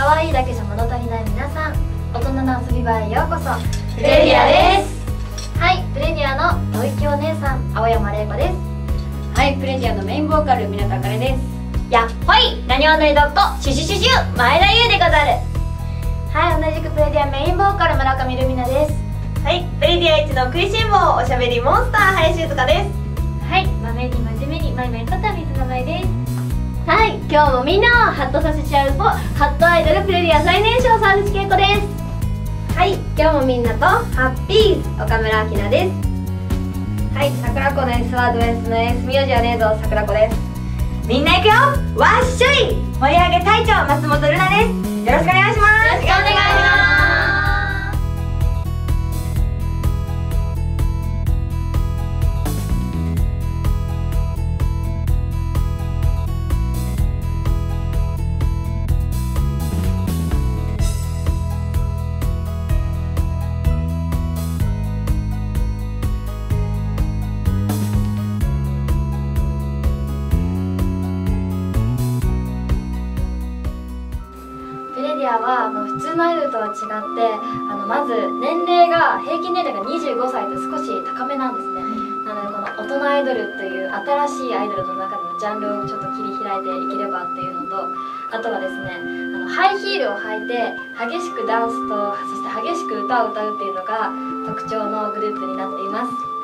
可愛いだけじゃ物足りない皆さん大人の遊び場へようこそ。プレディアです。はいプレディアの土井お姉さん青山玲子です。はいプレディアのメインボーカル湊あかねです。やっほい何をぬいどっこシュシュシュシュ前田優でござる。はい同じくプレディアメインボーカル村上ルミナです。はい、プレディア一の食いしん坊おしゃべりモンスター林静香です。はい豆に真面目にマイマイこと水野舞ですはい今日もみんなをハッとさせちゃうとハットアイドルプレディア最年少沢口恵子です。はい今日もみんなとハッピーズ岡村明菜です。はい桜子の S ワード S の S 名字はねえぞ桜子です。みんな行くよ。わっしょい。盛り上げ隊長松本ルナです。よろしくお願いします。よろしくお願いします普通のアイドルとは違ってあのまず年齢が平均年齢が25歳と少し高めなんですね、なのでこの大人アイドルという新しいアイドルの中でのジャンルをちょっと切り開いていければっていうのとあとはですねあのハイヒールを履いて激しくダンスとそして激しく歌を歌うっていうのが特徴のグループになっています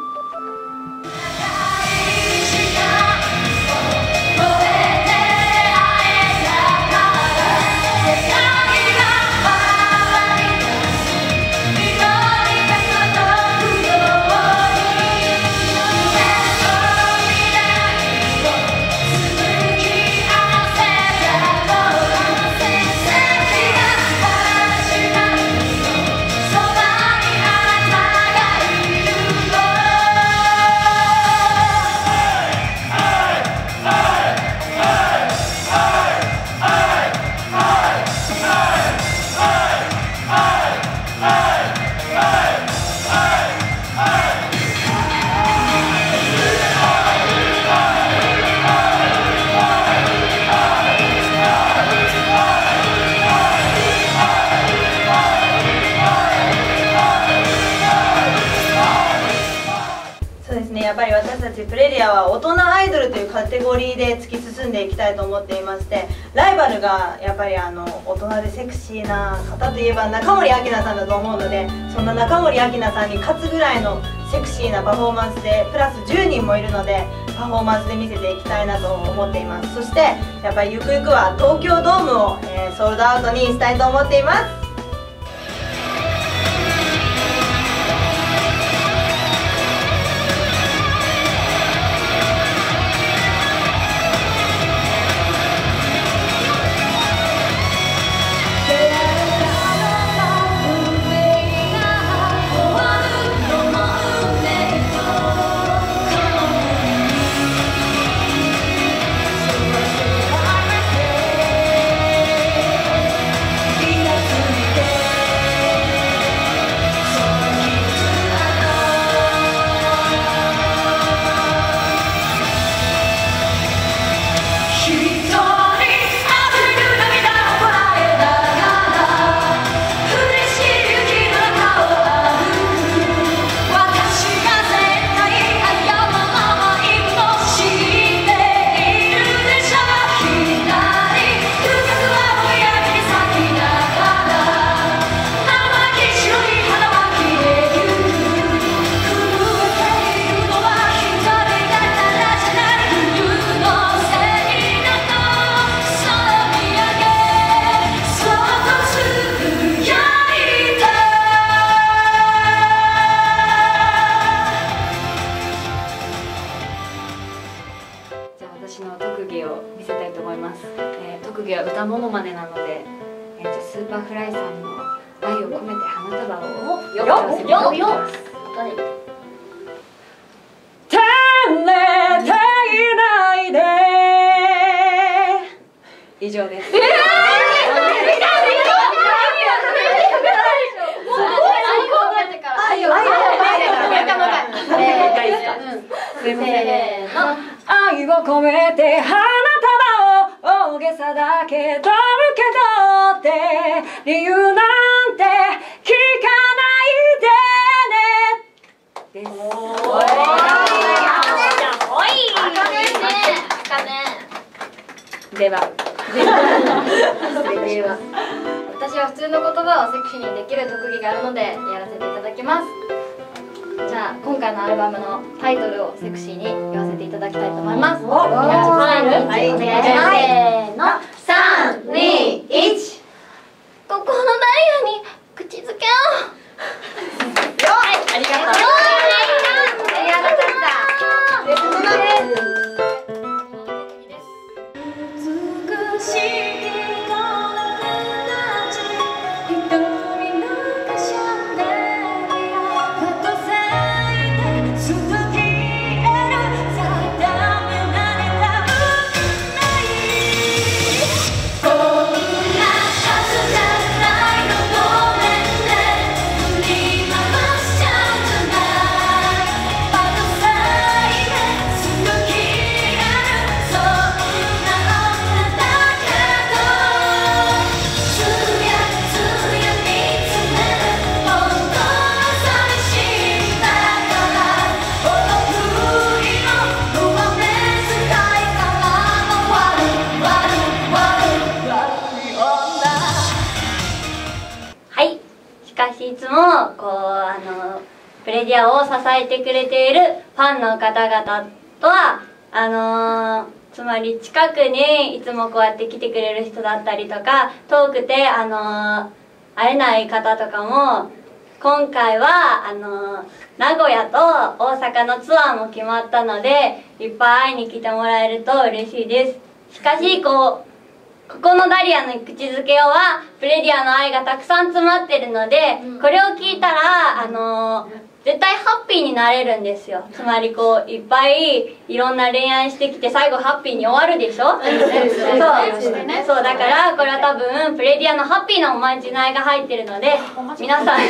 っぱり私たちプレディアは大人アイドルというカテゴリーで突き進んでいきたいと思っていましてライバルがやっぱりあの大人でセクシーな方といえば中森明菜さんだと思うのでそんな中森明菜さんに勝つぐらいのセクシーなパフォーマンスでプラス10人もいるのでパフォーマンスで見せていきたいなと思っています。そしてやっぱりゆくゆくは東京ドームを、えーソールドアウトにしたいと思っています。います、えー特技は歌モノマネなので、えースーパーフライさんの愛を込めて花束をよっよっよ愛を込めでは。では。私は普通の言葉をセクシーにできる特技があるのでやらせていただきます。じゃあ今回のアルバムのタイトルをセクシーに言わせていただきたいと思います。お願いしますお願いしますせーのプレディアを支えてくれているファンの方々とはあのーつまり近くにいつもこうやって来てくれる人だったりとか遠くてあのー会えない方とかも今回はあのー名古屋と大阪のツアーも決まったのでいっぱい会いに来てもらえると嬉しいです。しかしこうここのダリアの口づけはプレディアの愛がたくさん詰まってるので、これを聞いたらあのー絶対ハッピーになれるんですよ。つまりこういっぱいいろんな恋愛してきて最後ハッピーに終わるでしょ？そう。そう。だからこれは多分プレディアのハッピーなおまじないが入ってるので皆さん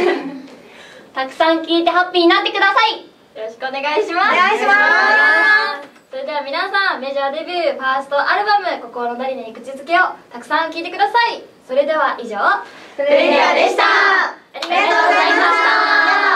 たくさん聞いてハッピーになってください。よろしくお願いします。お願いします。それでは皆さんメジャーデビューファーストアルバム「心のダリネに口づけ」をたくさん聴いてください。それでは以上プレディアでした。ありがとうございました